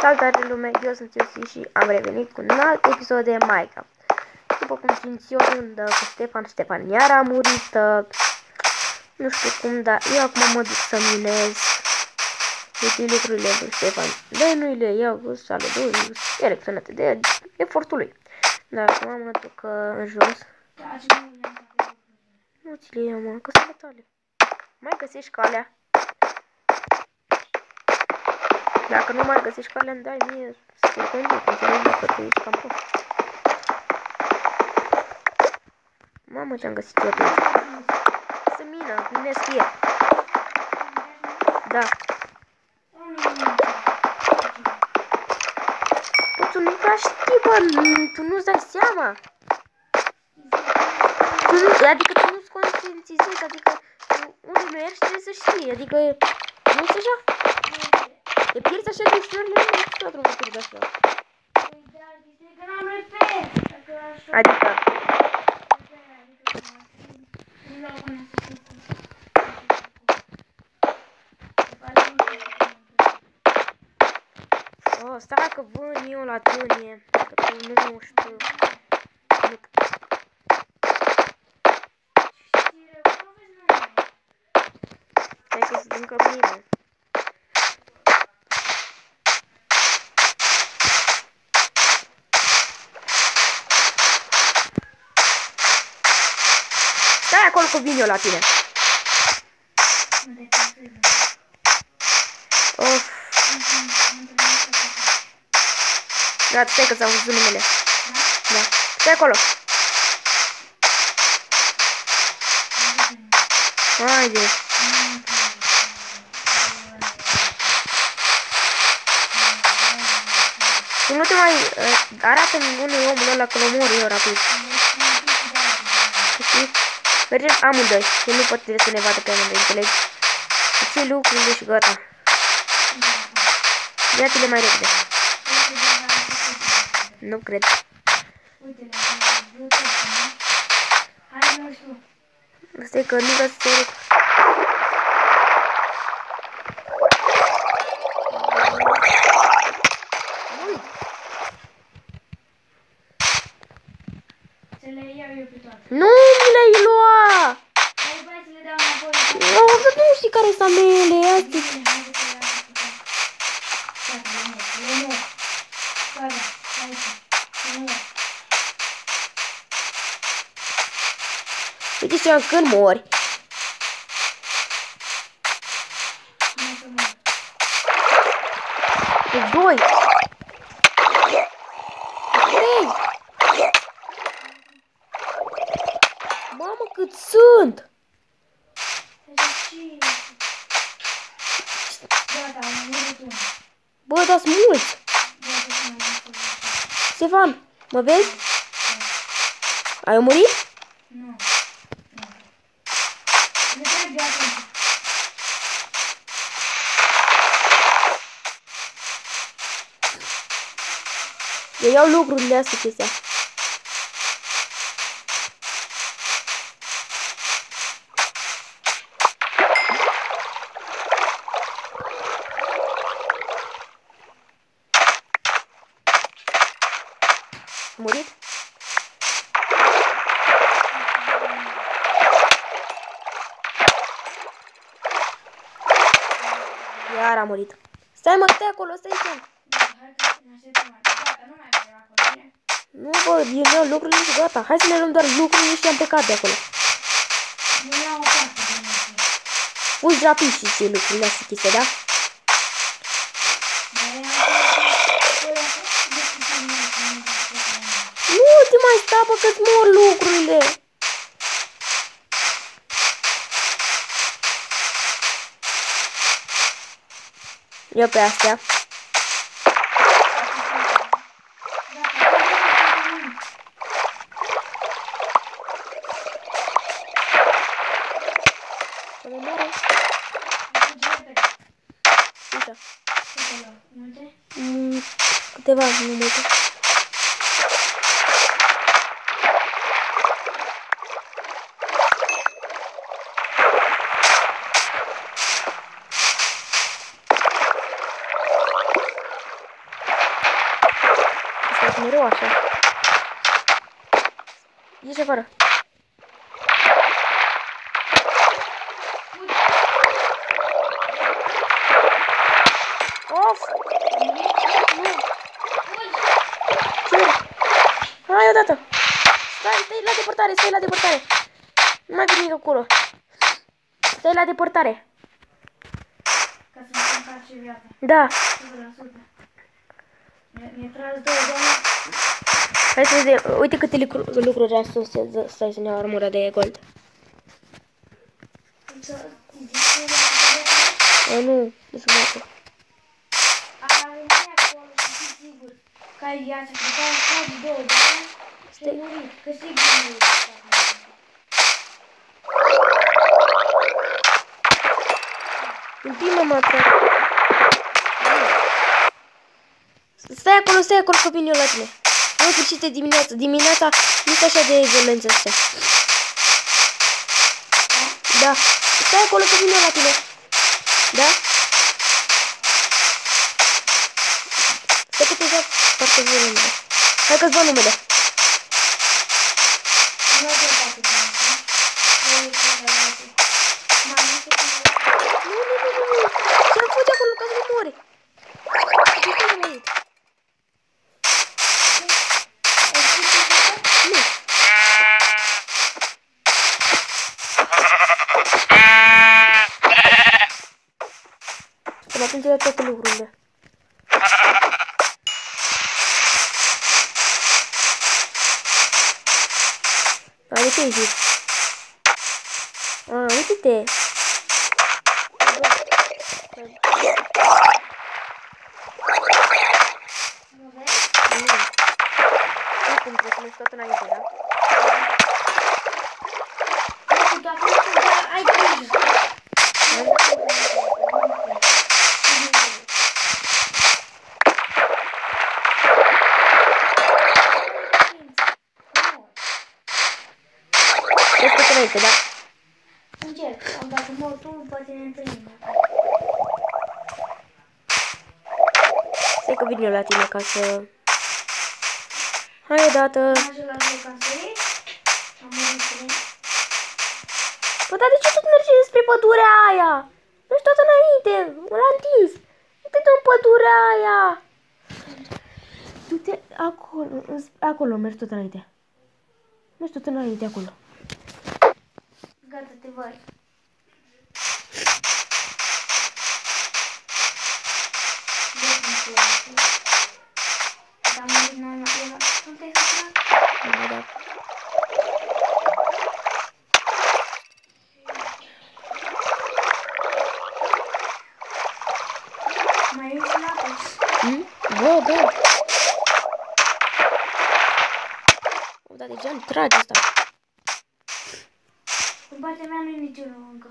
Salutare lume, eu sunt Iosi și am revenit cu un alt episod de Minecraft. După cum știți, eu sunt uh, cu Stefan, Stefan iar a murit, uh, nu știu cum, dar eu acum mă duc să minez. Uite lucrurile lui Stefan, de nu le iau, salut, electronate de efortul lui. Dar acum mă duc uh, în jos. Nu ți le iau, mă, că sunt tale. Mai găsești calea. Dacă nu mai găsești calea, îmi dai mie să te conduc, înțelegi dacă tu ești cam prost. Mamă, ce-am găsit eu pe aici. Să mină, minez fie. Da. Bă, tu nu prea știi, bă, tu nu-ți dai seama. Tu nu, adică tu nu-ți conștientizezi, adică unde mergi trebuie să știi, adică nu este așa? Te pierzi așa de ușor, nu știu tot drumul pierzi așa. Adică... Oh, stai că vând eu la tânie, că tu nu știu. Stai că sunt încă mine. Stai acolo că vin eu la tine. Of. Da, stai că ți-am văzut numele. Da. Stai acolo. Haide. Tu nu te mai uh, arată-mi unui omul ăla că-l omor eu rapid. Știi? Mergem amândoi. El nu poate să ne vadă pe amândoi, înțelegi? Ce lucrurile și gata. Ia-ți-le mai repede. Nu cred. Asta e că nu găsesc lucru. Nu mi le-ai lua! Nu, că nu știi care sunt mele, astea. Uite ce când mori. Doi. Trei. Mamă, cât sunt! Bă, dați mulți! Stefan, mă vezi? Ai murit? Nu. Eu iau lucrurile astea chestia. Murit? Iar a murit. Stai mă, stai acolo, stai, stai. Nu, bă, eu iau lucrurile și gata. Hai să ne luăm doar lucrurile și am plecat de acolo. Fugi rapid și ții lucrurile astea chestia, da? Nu te mai sta, bă, că-ți mor lucrurile. Eu pe astea. Să mă moară. Uite. Mm, câteva, nu multe. Așa. Ieși afară. Of! Nu! Ce? Hai odată! Stai, stai la deportare, stai la deportare! Nu mai veni acolo. Stai la deportare. Ca să nu încarce viața. Da. 100%. Hai să vedem. Uite câte lucru- lucruri am sus. să- Stai să ne iau armura de gold. Să- zice la viața. O, nu. Nu sunt acolo. Are mai acolo, să fii sigur că ai viață. Că după aia scoți două doamne și ai murit. Că sigur nu e Împimă mă Stai acolo, stai acolo că vin eu la tine. Nu în sfârșit de dimineața. Dimineața nu sunt așa de violență astea. Da. Stai acolo că vin eu la tine. Da? Stai că te joc foarte violent. Hai că-ți dau numele. Nu e dreptate cu asta. Nu e dreptate. Mai nu știu cum e. Nu, nu, nu, nu, nu. Să-l fugi acolo ca să nu mori. Ce să nu uit? Ai știut ce zice? Nu. Până atunci era toate lucrurile. A, de ce ai zis? A, uite-te! Nu vezi? Nu. Nu cum trebuie să mergi tot înainte, da? Nu știu, dar nu știu, dar ai grijă. Mergi tot înainte, da? Încerc, am dat mor tu, poate ne întâlnim. Stai că vin eu la tine ca să... Hai odată! Ajung la joc ca să iei. Am murit trei. Bă, dar de ce tot mergi spre pădurea aia? Mergi tot înainte, l-am întins. Uite-te în pădurea aia. Du-te acolo, în- acolo mergi tot înainte. Mergi tot înainte acolo. Gata, te văd. Dar am murit, n-am era. Nu te-ai supărat? Nu, da. Mai ești în apă? Hmm? Bă, bă. O, dar deja îmi trage asta. În partea mea nu e niciunul încă.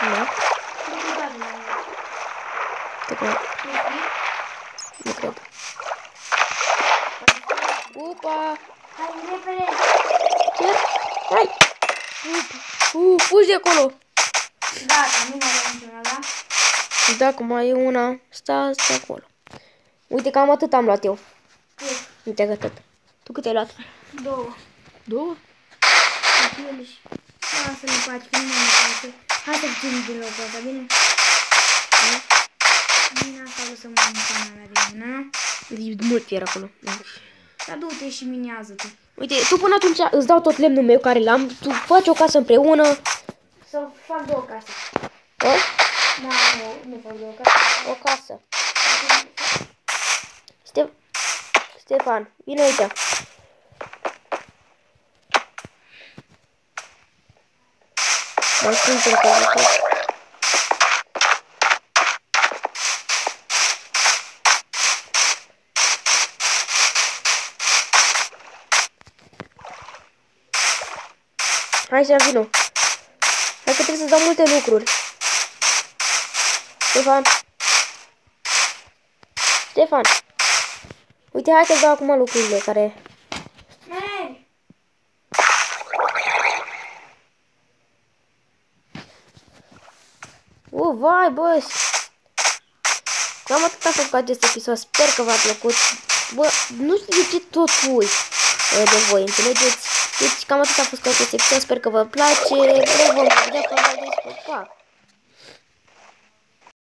Nu? Nu te bag la el. Te cred. Tu știi? Nu cred. Upa! Hai, repede! Ce? Hai! Upa! Uh, fugi de acolo! Gata, nu mai avem niciuna, da? Da, acum e una. Sta, sta acolo. Uite, cam atât am luat eu. Cât? Uite că atât. Tu cât ai luat? Două. Două? Ele și... Lasă-ne în pace, că nu mai ne place. Hai să fim din locul ăsta, bine? Bine, asta o să mă mâncă la bine, na? E mult fier acolo. Dar du-te și minează-te. Uite, tu până atunci îți dau tot lemnul meu care l-am, tu faci o casă împreună. Să fac două case. Da? Da, nu, nu fac două case. O casă. Ste Stefan, vine aici. Mai suntem pe lucru. Hai să vino. Hai că trebuie să dau multe lucruri. Stefan. Stefan. Uite, hai să dau acum lucrurile care... Mergi! Uh, vai, bă! Cam atât a fost cu acest episod. Sper că v-a plăcut. Bă, nu știu de ce tot uit de voi, înțelegeți? Deci cam atât a fost cu acest episod. Sper că vă place. Ne vom vedea probabil despre pa.